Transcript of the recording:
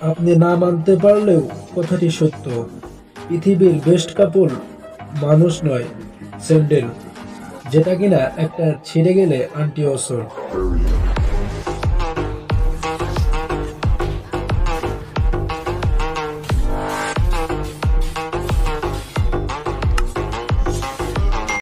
আপনি না মানতে পারলেও কথাটি সত্য। পৃথিবীর বেস্ট কাপড় মানুষ নয়, স্যান্ডেল, যেটা কিনা একটা ছিঁড়ে গেলে আন্টি অসর।